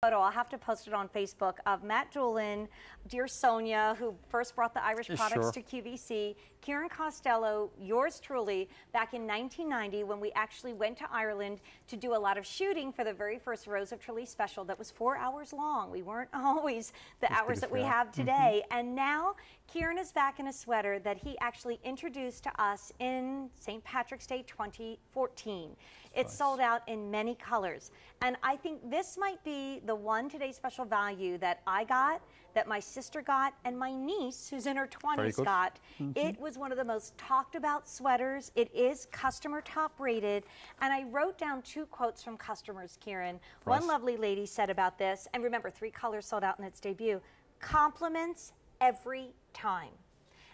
photo. I'll have to post it on Facebook of Matt Doolin, dear Sonia, who first brought the Irish products sure. to QVC, Kieran Costello, yours truly, back in 1990 when we actually went to Ireland to do a lot of shooting for the very first Rose of Tralee special that was four hours long. We weren't always the hours that we have today. And now Kieran is back in a sweater that he actually introduced to us in St. Patrick's Day 2014. It's sold out in many colors. And I think this might be the one today special value that I got, that my sister got, and my niece, who's in her 20s, good. got. Mm-hmm. It was one of the most talked about sweaters. It is customer top rated. And I wrote down two quotes from customers, Kieran. One lovely lady said about this, and remember, three colors sold out in its debut compliments every time.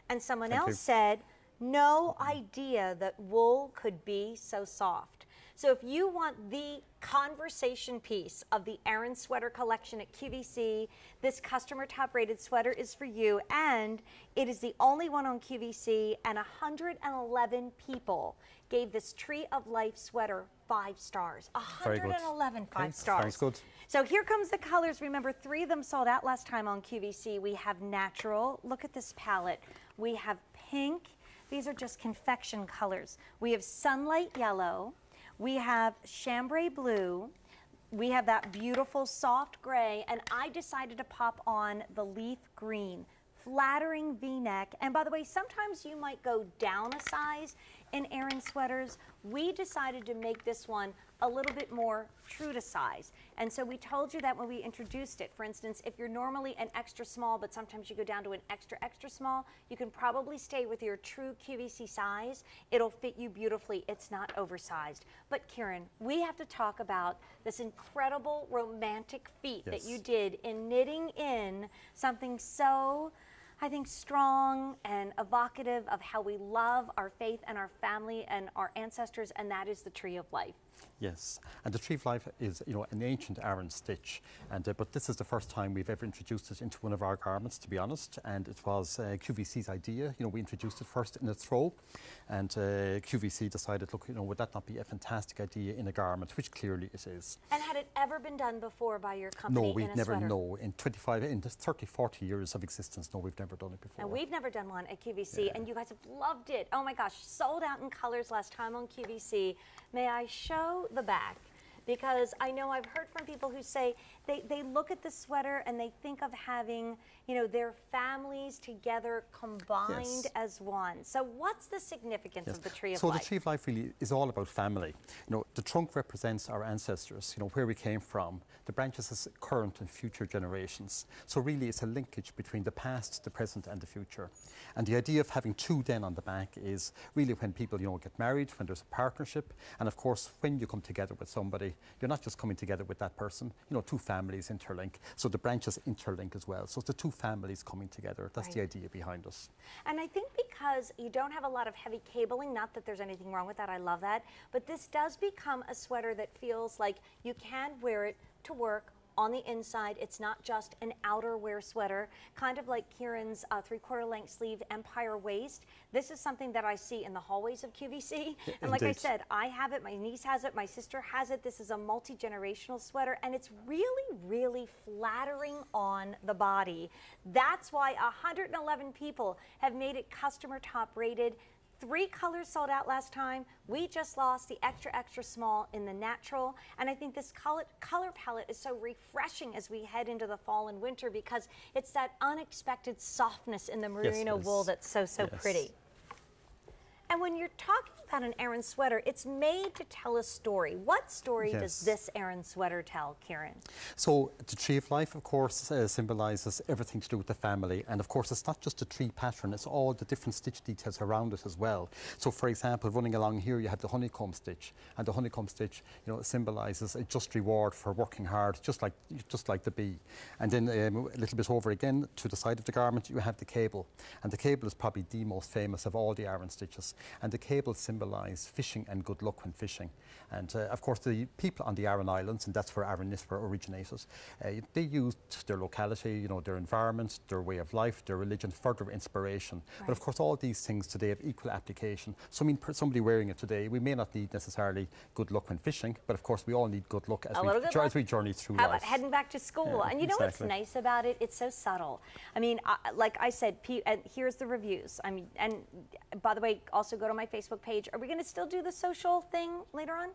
And someone Thank else you. said, no idea that wool could be so soft. So if you want the conversation piece of the Aran sweater collection at QVC, this customer top rated sweater is for you. And it is the only one on QVC, and 111 people gave this Tree of Life sweater five stars. Very good. 111 five Okay, stars. sounds good. So here comes the colors. Remember, three of them sold out last time on QVC. We have natural. Look at this palette. We have pink. These are just confection colors. We have sunlight yellow. We have chambray blue. We have that beautiful soft gray. And I decided to pop on the leaf green. Flattering v-neck. And by the way, sometimes you might go down a size in Aran sweaters. We decided to make this one a little bit more true to size. And so we told you that when we introduced it. For instance, if you're normally an extra small, but sometimes you go down to an extra, extra small, you can probably stay with your true QVC size. It'll fit you beautifully. It's not oversized. But Kieran, we have to talk about this incredible romantic feat that you did in knitting in something so I think strong and evocative of how we love our faith and our family and our ancestors, and that is the tree of life. Yes, and the tree of life is you know an ancient Aran stitch, and uh, but this is the first time we've ever introduced it into one of our garments, to be honest. And it was uh, QVC's idea. You know, we introduced it first in a throw, and uh, QVC decided, look, you know, would that not be a fantastic idea in a garment, which clearly it is. And had it ever been done before by your company No, we've never. sweater? No, in 25, in the 30, 40 years of existence, no, we've never done it before. And we've never done one at QVC, and you guys have loved it. Oh my gosh, sold out in colors last time on QVC. May I show the back? Because I know I've heard from people who say they, they look at the sweater and they think of having, you know, their families together combined Yes. as one. So what's the significance Yes. of the Tree of so Life? So the tree of life really is all about family. You know, the trunk represents our ancestors. You know where we came from. The branches is current and future generations. So really, it's a linkage between the past, the present, and the future. And the idea of having two then on the back is really when people you know get married, when there's a partnership, and of course when you come together with somebody, you're not just coming together with that person. You know, two families interlink. So the branches interlink as well. So it's the two families coming together. That's the idea behind us. And I think because you don't have a lot of heavy cabling, not that there's anything wrong with that, I love that, but this does become a sweater that feels like you can wear it to work. On the inside, it's not just an outerwear sweater, kind of like Kieran's uh, three quarter length sleeve Empire waist. This is something that I see in the hallways of QVC. And like I said, I have it, my niece has it, my sister has it. This is a multi generational sweater, and it's really, really flattering on the body. That's why 111 people have made it customer top rated. Three colors sold out last time. We just lost the extra, extra small in the natural. And I think this color, color palette is so refreshing as we head into the fall and winter because it's that unexpected softness in the merino it wool that's so, so Yes. pretty. And when you're talking about an Aran sweater, it's made to tell a story. What story does this Aran sweater tell, Kieran? So the tree of life, of course, uh, symbolises everything to do with the family, and of course, it's not just a tree pattern; it's all the different stitch details around it as well. So, for example, running along here, you have the honeycomb stitch, and the honeycomb stitch, you know, symbolises a just reward for working hard, just like just like the bee. And then um, a little bit over again to the side of the garment, you have the cable, and the cable is probably the most famous of all the Aran stitches, and the cable symbolizes symbolise fishing and good luck when fishing. And uh, of course, the people on the Aran Islands, and that's where Aran knitwear originated, uh, they used their locality, you know, their environment, their way of life, their religion for their inspiration. But of course, all these things today have equal application. So, I mean, per- somebody wearing it today, we may not need necessarily good luck when fishing, but of course, we all need good luck as, we, good luck. as we journey through How life. about heading back to school? Yeah, and you know exactly. what's nice about it? It's so subtle. I mean, I, like I said, and here's the reviews. I mean, and by the way, also go to my Facebook page. Are we going to still do the social thing later on?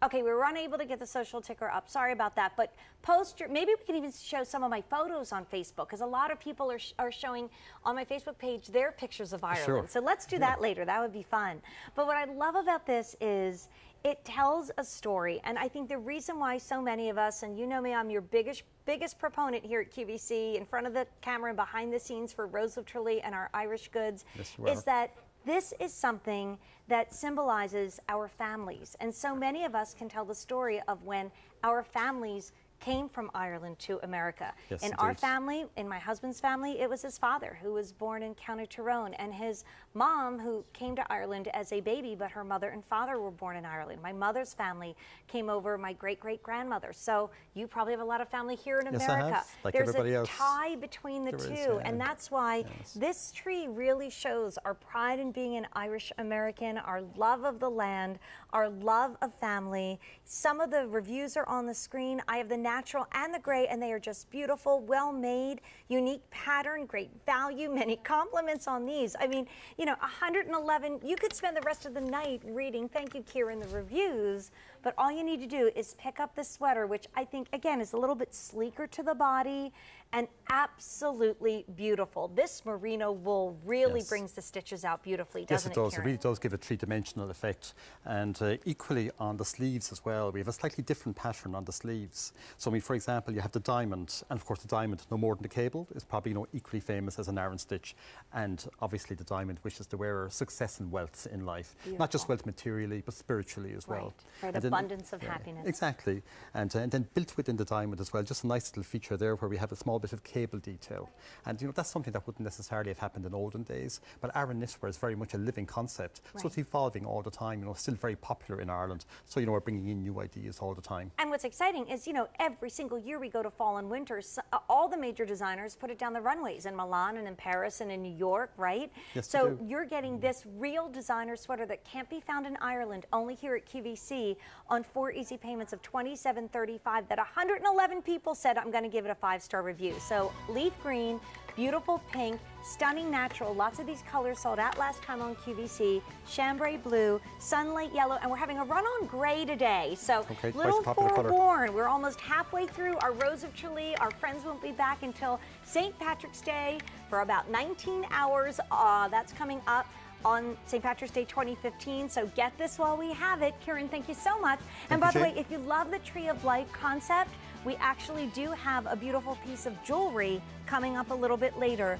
Okay, we were unable to get the social ticker up. Sorry about that. But post your, maybe we can even show some of my photos on Facebook because a lot of people are, sh- are showing on my Facebook page their pictures of Ireland. Sure. So let's do that later. That would be fun. But what I love about this is it tells a story. And I think the reason why so many of us, and you know me, I'm your biggest biggest proponent here at QVC in front of the camera and behind the scenes for Rose of Tralee and our Irish goods, Yes, is that this is something that symbolizes our families. And so many of us can tell the story of when our families came from Ireland to America. Yes, in our family, in my husband's family, it was his father who was born in County Tyrone and his mom who came to Ireland as a baby, but her mother and father were born in Ireland. My mother's family came over, my great great grandmother. So you probably have a lot of family here in Yes, I America. have, like There's a else. tie between the There two, is, yeah. and that's why Yes. this tree really shows our pride in being an Irish American, our love of the land, our love of family. Some of the reviews are on the screen. I have the natural and the gray, and they are just beautiful, well made, unique pattern, great value, many compliments on these. I mean, you know, 111, you could spend the rest of the night reading, thank you, Kieran, the reviews, but all you need to do is pick up the sweater, which I think, again, is a little bit sleeker to the body and absolutely beautiful. This merino wool really Yes. brings the stitches out beautifully, doesn't it Yes, it does. It Kieran? really does give a three-dimensional effect, and uh, equally on the sleeves as well. We have a slightly different pattern on the sleeves. So, I mean, for example, you have the diamond, and of course, the diamond, no more than the cable, is probably you know equally famous as an Aran stitch, and obviously the diamond wishes the wearer success and wealth in life, not just wealth materially, but spiritually as well. Right, right, And then- abundance of happiness. Exactly, and, uh, and then built within the diamond as well, just a nice little feature there where we have a small bit of cable detail, and you know that's something that wouldn't necessarily have happened in olden days. But Aran knitwear is very much a living concept, so it's Right. evolving all the time. You know, still very popular in Ireland. So you know we're bringing in new ideas all the time. And what's exciting is, you know, every single year we go to fall and winter, so, uh, all the major designers put it down the runways in Milan and in Paris and in New York, right? Yes, they so you're getting this real designer sweater that can't be found in Ireland, only here at QVC, on four easy payments of twenty-seven thirty-five. That 111 people said I'm going to give it a five-star review. So leaf green, beautiful pink, stunning natural. Lots of these colors sold out last time on QVC. Chambray blue, sunlight yellow, and we're having a run on gray today. So Okay, a little forewarned, we're almost halfway through our Rose of Tralee. Our friends won't be back until St. Patrick's Day for about 19 hours. Uh, that's coming up on St. Patrick's Day 2015. So get this while we have it. Kieran, thank you so much. and by the way, if you love the Tree of Life concept, we actually do have a beautiful piece of jewelry coming up a little bit later